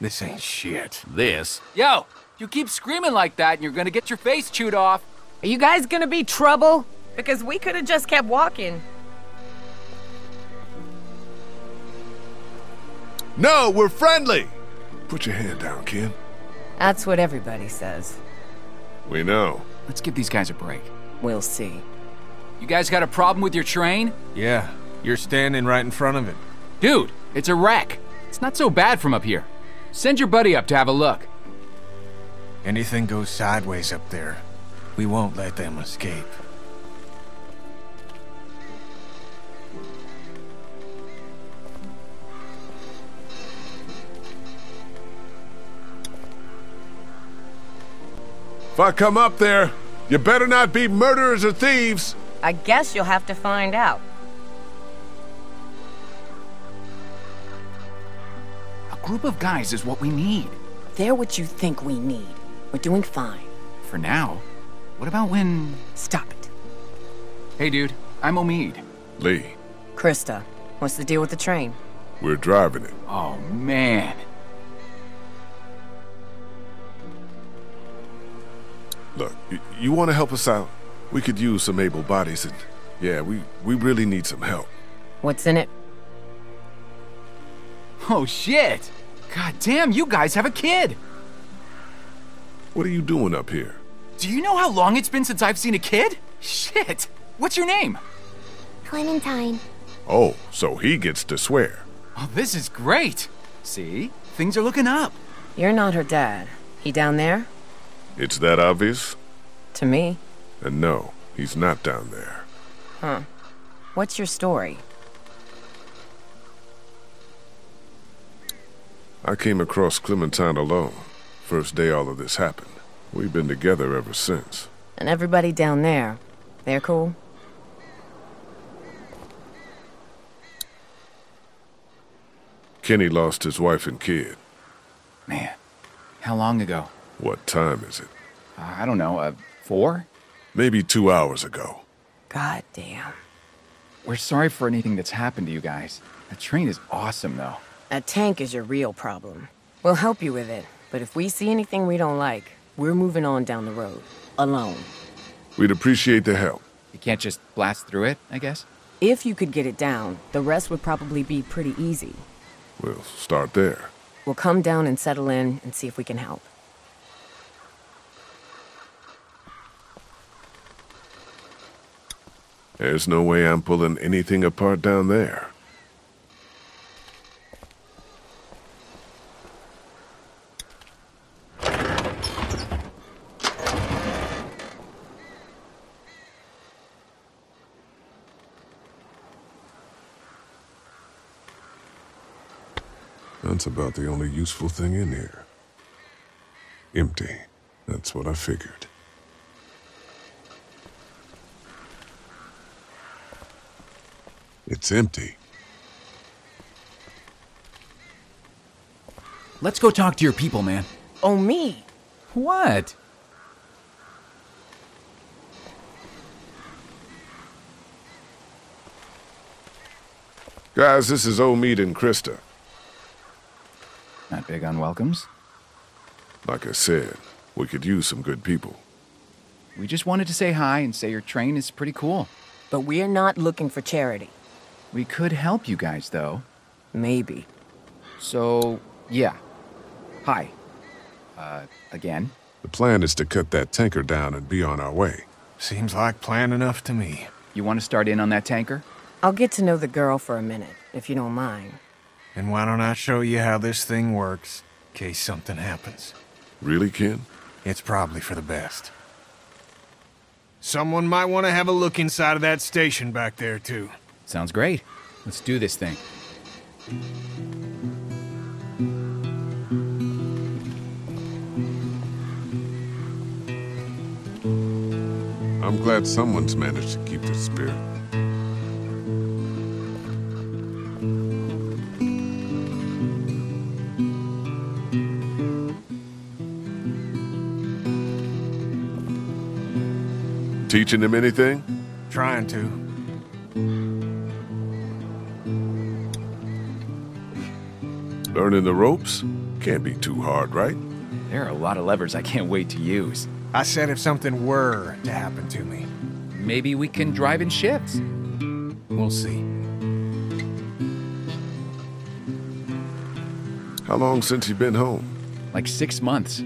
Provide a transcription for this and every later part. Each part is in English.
This ain't shit. This Yo, you keep screaming like that and you're gonna get your face chewed off. Are you guys gonna be trouble? Because we could have just kept walking. No, we're friendly! Put your hand down, kid. That's what everybody says. We know. Let's give these guys a break. We'll see. You guys got a problem with your train? Yeah, you're standing right in front of it. Dude, it's a wreck. It's not so bad from up here. Send your buddy up to have a look. Anything goes sideways up there, we won't let them escape. If I come up there, you better not be murderers or thieves. I guess you'll have to find out. Group of guys is what we need. They're what you think we need. We're doing fine. For now. What about when. Stop it. Hey, dude, I'm Omid. Lee, Christa, what's the deal with the train? we're driving it. Oh, man. Look, y- you want to help us out? We could use some able bodies, and yeah, we, we really need some help. What's in it? Oh, shit. God damn, you guys have a kid. What are you doing up here? Do you know how long it's been since I've seen a kid? Shit. What's your name? Clementine. Oh, so he gets to swear. Oh, this is great. See? Things are looking up. You're not her dad. He down there? It's that obvious? To me. And no, he's not down there. Huh. What's your story? I came across Clementine alone. First day all of this happened. We've been together ever since. And everybody down there. They're cool? Kenny lost his wife and kid. Man, how long ago? What time is it? Uh, I don't know, uh, four? Maybe two hours ago. God damn. We're sorry for anything that's happened to you guys. The train is awesome, though. That tank is your real problem. We'll help you with it, but if we see anything we don't like, we're moving on down the road. Alone. We'd appreciate the help. You can't just blast through it, I guess? If you could get it down, the rest would probably be pretty easy. We'll start there. We'll come down and settle in and see if we can help. There's no way I'm pulling anything apart down there. That's about the only useful thing in here. Empty. That's what I figured. It's empty. Let's go talk to your people, man. Oh, me? What? Guys, this is Omid and Christa. Not big on welcomes. Like I said, we could use some good people. We just wanted to say hi and say your train is pretty cool. But we're not looking for charity. We could help you guys, though. Maybe. So, yeah. Hi. Uh, again. The plan is to cut that tanker down and be on our way. Seems like plan enough to me. You want to start in on that tanker? I'll get to know the girl for a minute, if you don't mind. And why don't I show you how this thing works, in case something happens? Really, Ken? It's probably for the best. Someone might want to have a look inside of that station back there, too. Sounds great. Let's do this thing. I'm glad someone's managed to keep the spirit. Teaching him anything? Trying to. Learning the ropes? Can't be too hard, right? There are a lot of levers I can't wait to use. I said if something were to happen to me. Maybe we can drive in shifts. We'll see. How long since you've been home? Like six months.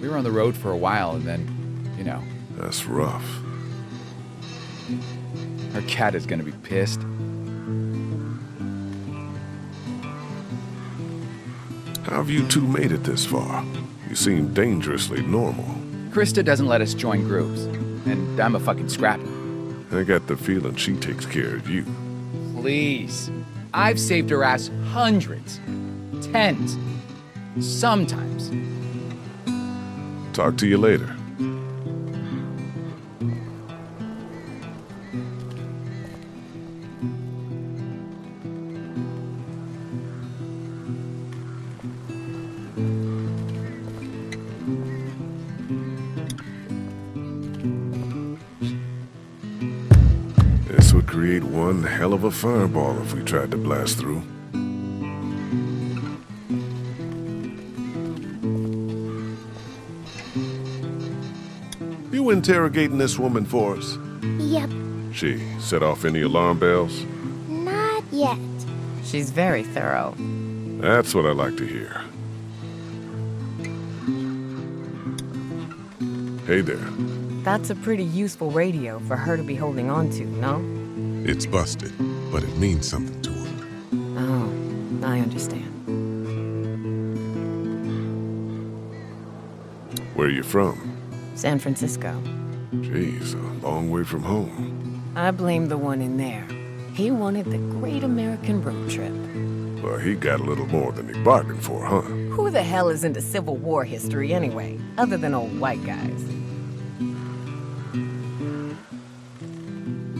We were on the road for a while and then, you know, That's rough. Our cat is gonna be pissed. How have you two made it this far? You seem dangerously normal. Christa doesn't let us join groups, and I'm a fucking scrapper. I got the feeling she takes care of you. Please. I've saved her ass hundreds, tens, sometimes. Talk to you later. A fireball if we tried to blast through. You interrogating this woman for us? Yep, She set off any alarm bells? not yet. She's very thorough. That's what I like to hear. Hey there. That's a pretty useful radio for her to be holding on to, no? It's busted, but it means something to her. Oh, I understand. Where are you from? San Francisco. Jeez, a long way from home. I blame the one in there. He wanted the great American road trip. Well, he got a little more than he bargained for, huh? Who the hell is into Civil War history anyway, other than old white guys?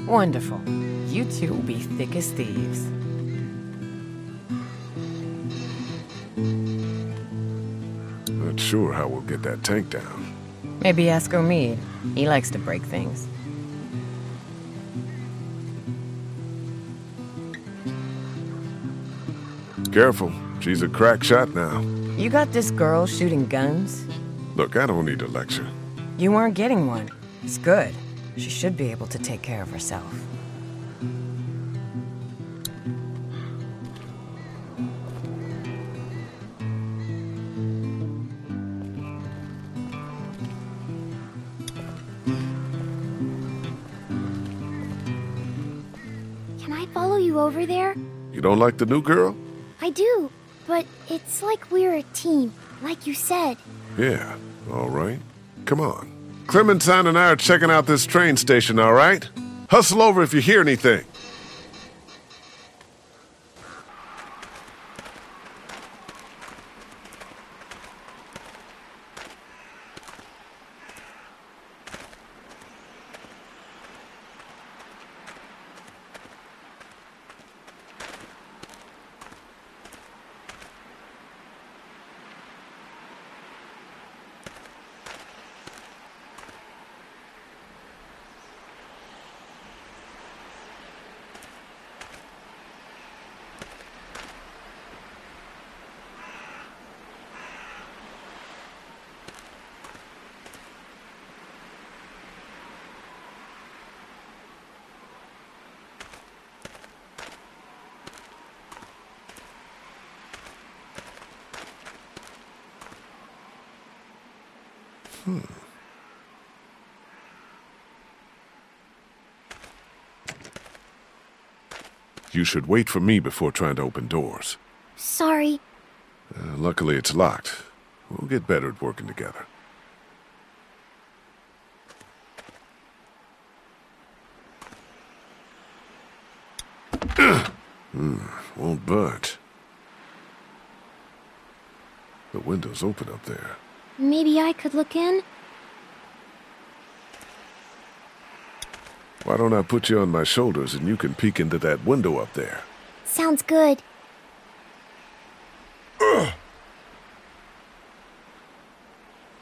Wonderful. You two will be thick as thieves. Not sure how we'll get that tank down. Maybe ask Omid. He likes to break things. Careful, she's a crack shot now. You got this girl shooting guns? Look, I don't need a lecture. You aren't getting one. It's good. She should be able to take care of herself. Can I follow you over there? You don't like the new girl? I do, but it's like we're a team, like you said. Yeah, all right. Come on. Clementine and I are checking out this train station, all right? Hustle over if you hear anything. You should wait for me before trying to open doors. Sorry. Uh, luckily, it's locked. We'll get better at working together. Hmm, won't budge. The window's open up there. Maybe I could look in? Why don't I put you on my shoulders and you can peek into that window up there? Sounds good.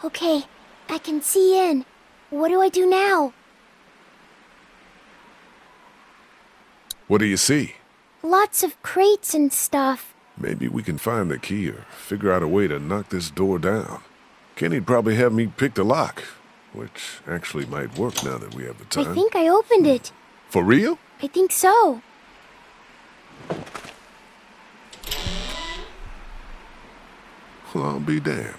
Okay, I can see in. What do I do now? What do you see? Lots of crates and stuff. Maybe we can find the key or figure out a way to knock this door down. Kenny'd probably have me pick the lock, which actually might work now that we have the time. I think I opened it. For real? I think so. Well, I'll be damned.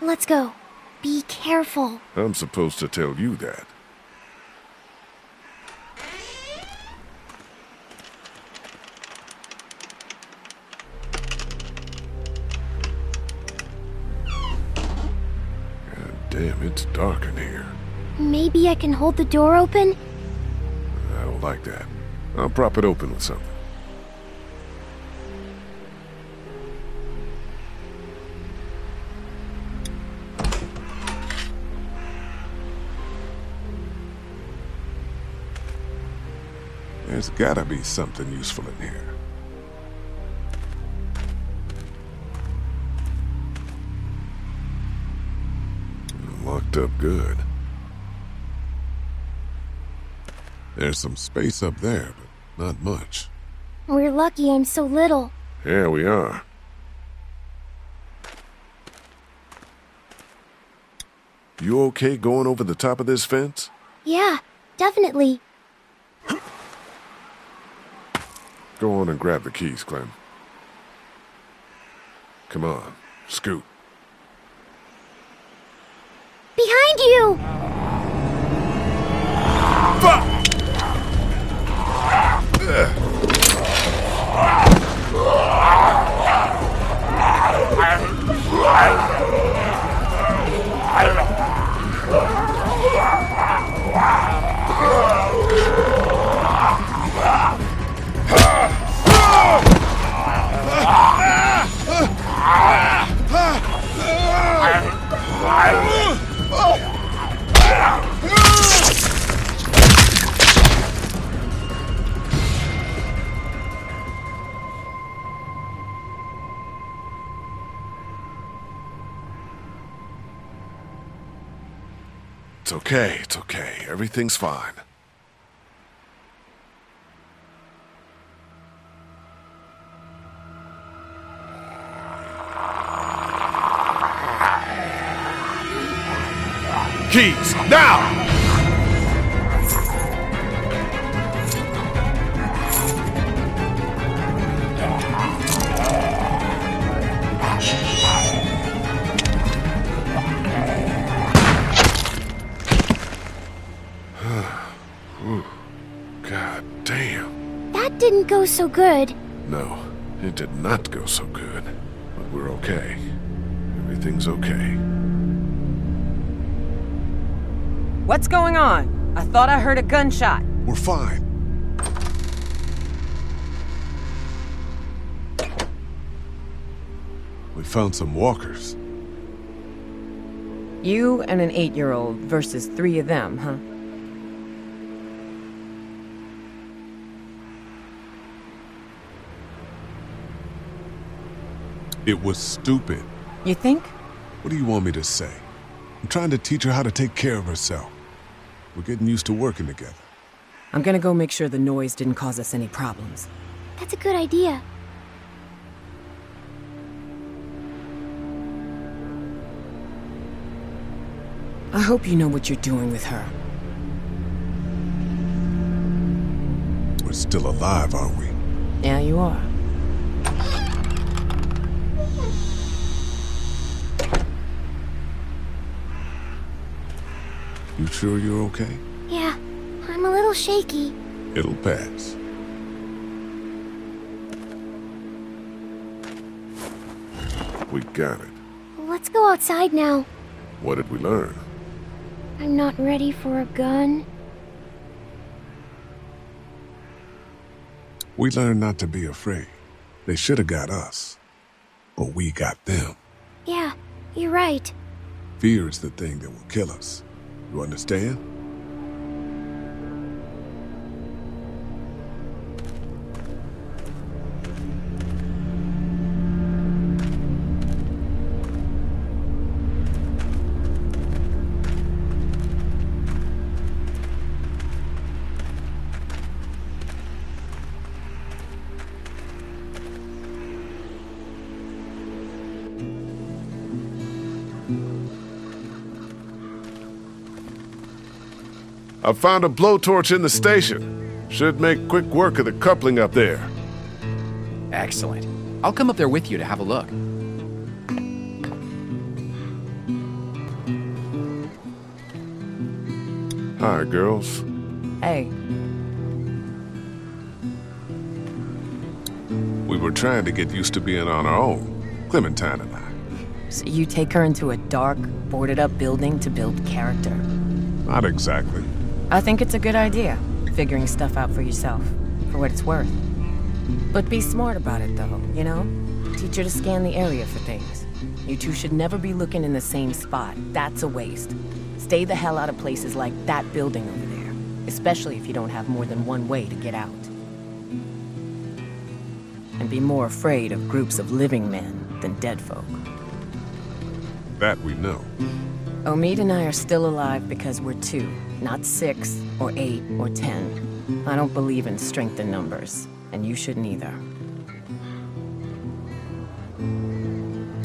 Let's go. Be careful. I'm supposed to tell you that. Damn, it's dark in here. Maybe I can hold the door open? I don't like that. I'll prop it open with something. There's gotta be something useful in here. Up good. There's some space up there, but not much. We're lucky I'm so little. Yeah, we are. You okay going over the top of this fence? Yeah, definitely. Go on and grab the keys, Clem. Come on, scoot. Brasil! Everything's fine. Keys, now! So good. No, it did not go so good. But we're okay. Everything's okay. What's going on? I thought I heard a gunshot. We're fine. We found some walkers. You and an eight year old versus three of them, huh? It was stupid. You think? What do you want me to say? I'm trying to teach her how to take care of herself. We're getting used to working together. I'm gonna go make sure the noise didn't cause us any problems. That's a good idea. I hope you know what you're doing with her. We're still alive, aren't we? Yeah, you are. Sure you're okay? Yeah, I'm a little shaky. It'll pass. We got it. Let's go outside now. What did we learn? I'm not ready for a gun. We learned not to be afraid. They should have got us. But we got them. Yeah, you're right. Fear is the thing that will kill us. You understand? I found a blowtorch in the station. Should make quick work of the coupling up there. Excellent. I'll come up there with you to have a look. Hi, girls. Hey, We were trying to get used to being on our own, Clementine and I. so you take her into a dark, boarded up building to build character. Not exactly. I think it's a good idea, figuring stuff out for yourself, for what it's worth. But be smart about it, though, you know? Teach her to scan the area for things. You two should never be looking in the same spot. That's a waste. Stay the hell out of places like that building over there, especially if you don't have more than one way to get out. And be more afraid of groups of living men than dead folk. That we know. Omid and I are still alive because we're two, not six, or eight, or ten. I don't believe in strength in numbers, and you shouldn't either.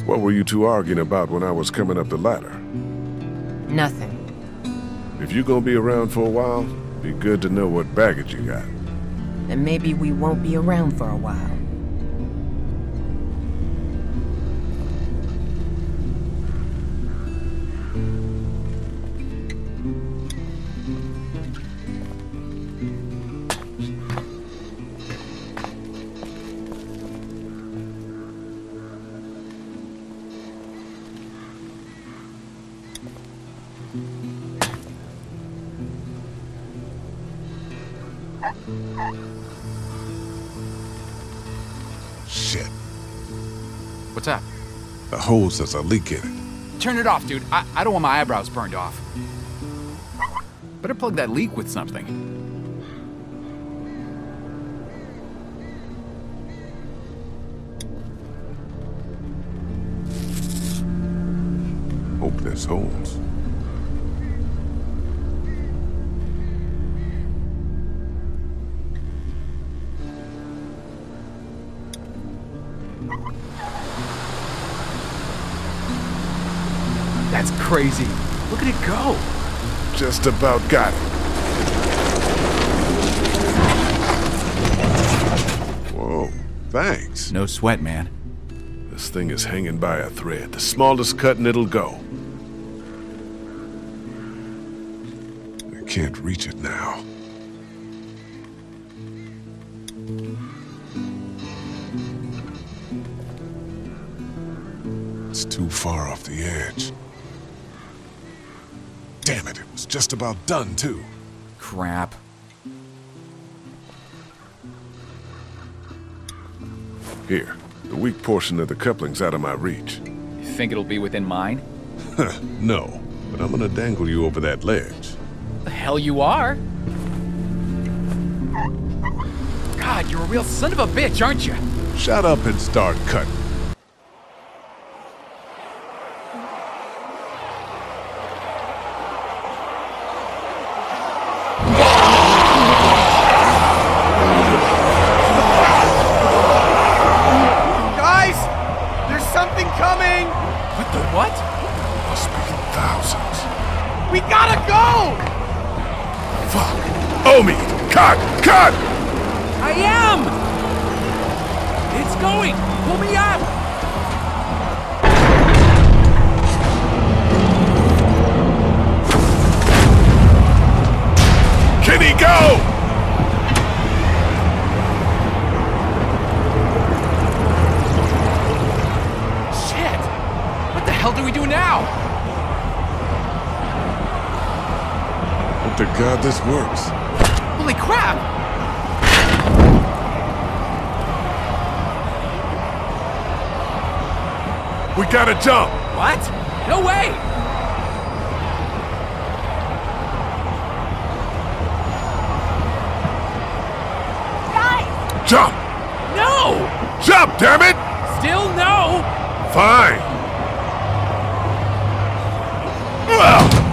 What were you two arguing about when I was coming up the ladder? Nothing. If you're gonna be around for a while, be good to know what baggage you got. And maybe we won't be around for a while. Shit. What's up? The hose has a leak in it. Turn it off, dude. I, I don't want my eyebrows burned off. Better plug that leak with something. Hope this holds. Crazy. Look at it go. Just about got it. Whoa, thanks. No sweat, man. This thing is hanging by a thread. The smallest cut and it'll go. I can't reach it now. It's too far off the edge. Damn it, it was just about done, too. Crap. Here, the weak portion of the coupling's out of my reach. You think it'll be within mine? No, but I'm gonna dangle you over that ledge. The hell you are? God, you're a real son of a bitch, aren't you? Shut up and start cutting. Fuck. Omi! Cut! Cut! I am! It's going! Pull me up! Can he go? Shit! What the hell do we do now? God this works. Holy crap! We gotta jump! What? No way! Guys! Jump! No! Jump, damn it! Still no! Fine! Well.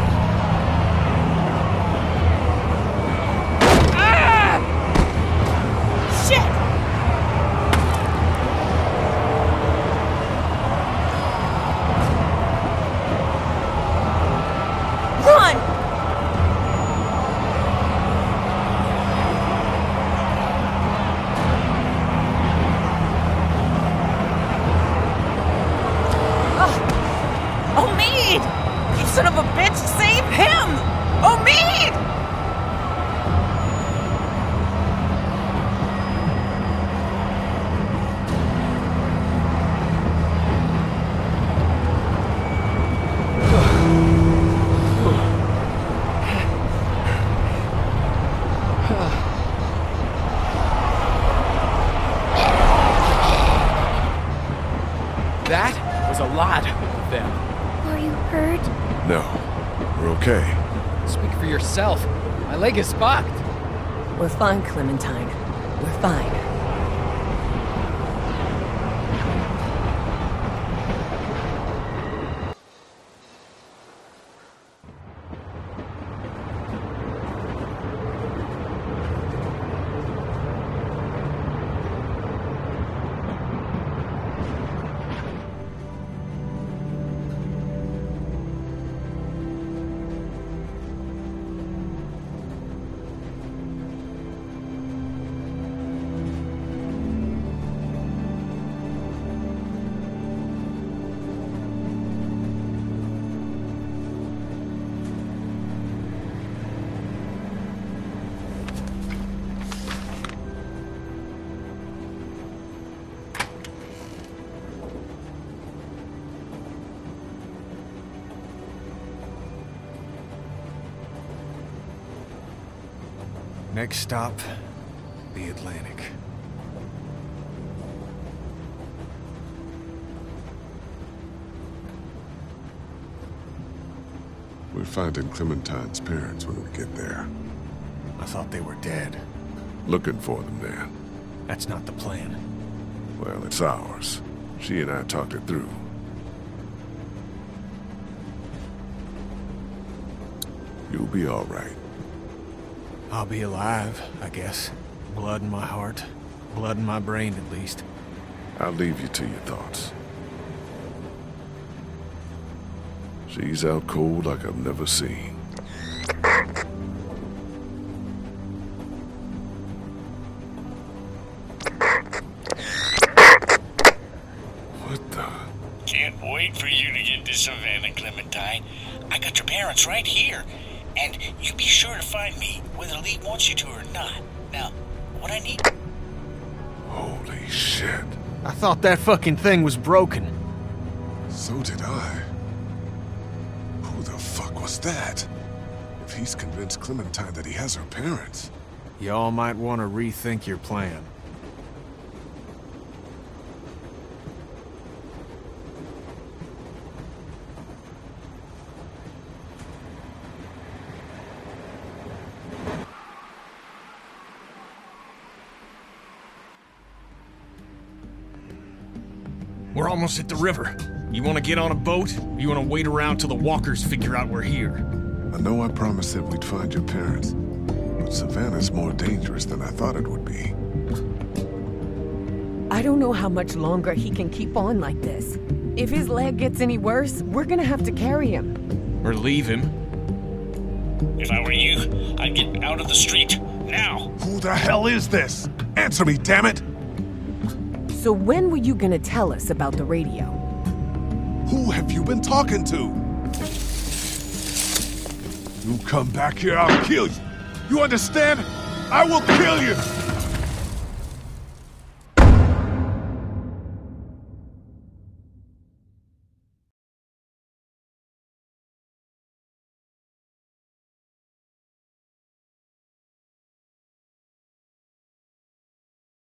Leg is fucked. We're fine, Clementine. We're fine. Next stop, the Atlantic. We're finding Clementine's parents when we get there. I thought they were dead. Looking for them, Dan. That's not the plan. Well, it's ours. She and I talked it through. You'll be all right. I'll be alive, I guess. Blood in my heart. Blood in my brain, at least. I'll leave you to your thoughts. She's out cold like I've never seen. And you be sure to find me, whether Lee wants you to or not. Now, what I need. Holy shit. I thought that fucking thing was broken. So did I. Who the fuck was that? If he's convinced Clementine that he has her parents. Y'all might want to rethink your plan. Almost hit the river. You want to get on a boat? Or you want to wait around till the walkers figure out we're here? I know I promised that we'd find your parents, but Savannah's more dangerous than I thought it would be. I don't know how much longer he can keep on like this. If his leg gets any worse, we're gonna have to carry him. Or leave him? If I were you, I'd get out of the street. Now! Who the hell is this? Answer me, damn it! So when were you gonna tell us about the radio? Who have you been talking to? You come back here, I'll kill you. You understand? I will kill you!